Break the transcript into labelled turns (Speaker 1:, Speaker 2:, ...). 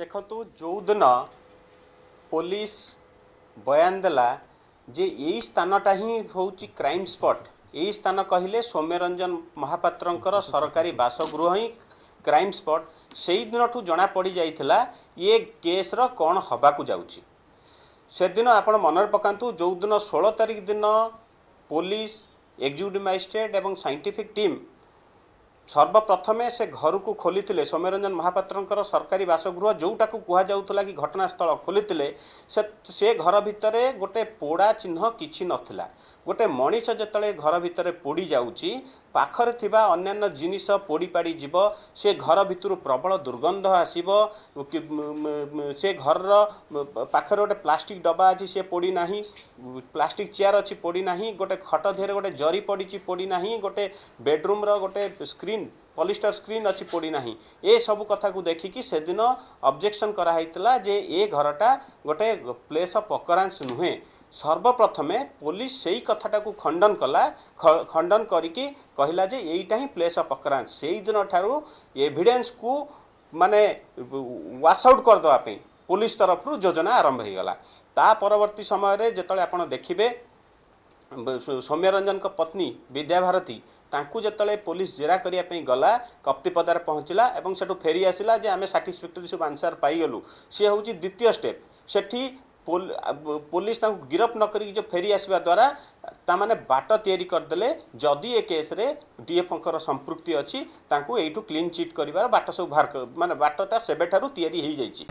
Speaker 1: ଦେଖନ୍ତୁ ଯେଉଁଦିନ ପୋଲିସ ବୟାନ ଦେଲା ଯେ ଏଇ ସ୍ଥାନଟା ହିଁ ହେଉଛି କ୍ରାଇମ୍ ସ୍ପଟ୍ ଏଇ ସ୍ଥାନ କହିଲେ ସୌମ୍ୟରଞ୍ଜନ ମହାପାତ୍ରଙ୍କର ସରକାରୀ ବାସଗୃହ ହିଁ କ୍ରାଇମ୍ ସ୍ପଟ୍ ସେଇ ଦିନଠୁ ଜଣାପଡ଼ିଯାଇଥିଲା ଏ କେସ୍ର କ'ଣ ହେବାକୁ ଯାଉଛି। ସେଦିନ ଆପଣ ମନରେ ପକାନ୍ତୁ ଯେଉଁଦିନ ଷୋହଳ ତାରିଖ ଦିନ ପୋଲିସ ଏକ୍ଜିକ୍ୟୁଟିଭ୍ ମାଜିଷ୍ଟ୍ରେଟ୍ ଏବଂ ସାଇଣ୍ଟିଫିକ୍ ଟିମ୍ ସର୍ବପ୍ରଥମେ ସେ ଘରକୁ ଖୋଲିଥିଲେ ସୌମ୍ୟରଞ୍ଜନ ମହାପାତ୍ରଙ୍କର ସରକାରୀ ବାସଗୃହ ଯେଉଁଟାକୁ କୁହାଯାଉଥିଲା କି ଘଟଣାସ୍ଥଳ ଖୋଲିଥିଲେ ସେ ସେ ଘର ଭିତରେ ଗୋଟେ ପୋଡ଼ା ଚିହ୍ନ କିଛି ନଥିଲା। ଗୋଟେ ମଣିଷ ଯେତେବେଳେ ଘର ଭିତରେ ପୋଡ଼ି ଯାଉଛି ପାଖରେ ଥିବା ଅନ୍ୟାନ୍ୟ ଜିନିଷ ପୋଡ଼ି ଯିବ ସେ ଘର ଭିତରୁ ପ୍ରବଳ ଦୁର୍ଗନ୍ଧ ଆସିବ ସେ ଘରର ପାଖରେ ଗୋଟେ ପ୍ଲାଷ୍ଟିକ୍ ଡବା ଅଛି ସେ ପୋଡ଼ି ନାହିଁ ପ୍ଲାଷ୍ଟିକ୍ ଚେୟାର ଅଛି ପୋଡ଼ି ନାହିଁ ଗୋଟେ ଖଟ ଦେହରେ ଗୋଟେ ଜରି ପଡ଼ିଛି ପୋଡ଼ି ନାହିଁ ଗୋଟେ ବେଡ଼ରୁମ୍ର ଗୋଟେ ସ୍କ୍ରିନ୍ ପଲିଷ୍ଟର ସ୍କ୍ରିନ୍ ଅଛି ପୋଡ଼ି ନାହିଁ। ଏସବୁ କଥାକୁ ଦେଖିକି ସେଦିନ ଅବଜେକ୍ସନ୍ କରାହେଇଥିଲା ଯେ ଏ ଘରଟା ଗୋଟେ ପ୍ଲେସ୍ ଅଫ୍ ଅକରାନ୍ସ ନୁହେଁ। ସର୍ବପ୍ରଥମେ ପୋଲିସ ସେଇ କଥାଟାକୁ ଖଣ୍ଡନ କଲା ଖ- ଖଣ୍ଡନ କରିକି କହିଲା ଯେ ଏଇଟା ହିଁ ପ୍ଲେସ୍ ଅଫ୍ ଅକରାନ୍ସ ସେଇଦିନ ଠାରୁ ଏଭିଡେନ୍ସକୁ ମାନେ ୱାସ୍ ଆଉଟ୍ କରିଦେବା ପାଇଁ ପୋଲିସ ତରଫରୁ ଯୋଜନା ଆରମ୍ଭ ହୋଇଗଲା। ତା ପରବର୍ତ୍ତୀ ସମୟରେ ଯେତେବେଳେ ଆପଣ ଦେଖିବେ ସୌମ୍ୟରଞ୍ଜନଙ୍କ ପତ୍ନୀ ବିଦ୍ୟାଭାରତୀ ତାଙ୍କୁ ଯେତେବେଳେ ପୋଲିସ ଜେରା କରିବା ପାଇଁ ଗଲା କପ୍ତିପଦାରେ ପହଞ୍ଚିଲା ଏବଂ ସେଠୁ ଫେରି ଆସିଲା ଯେ ଆମେ ସାଟିସ୍ଫାକ୍ଟୋରି ସବୁ ଆନ୍ସର ପାଇଗଲୁ। ସିଏ ହେଉଛି ଦ୍ୱିତୀୟ ଷ୍ଟେପ୍ ସେଠି ପୋଲ- ଆ- ପୋଲିସ ତାଙ୍କୁ ଗିରଫ ନ କରିକି ଯେଉଁ ଫେରି ଆସିବା ଦ୍ୱାରା ତାମାନେ ବାଟ ତିଆରି କରିଦେଲେ ଯଦି ଏ କେସ୍ରେ ଡିଏଫ୍ଙ୍କର ସମ୍ପୃକ୍ତି ଅଛି ତାଙ୍କୁ ଏଇଠୁ କ୍ଲିନ୍ ଚିଟ୍ କରିବାର ବାଟ ସବୁ ବାହାର କ- ମାନେ ବାଟଟା ସେବେଠାରୁ ତିଆରି ହେଇଯାଇଛି।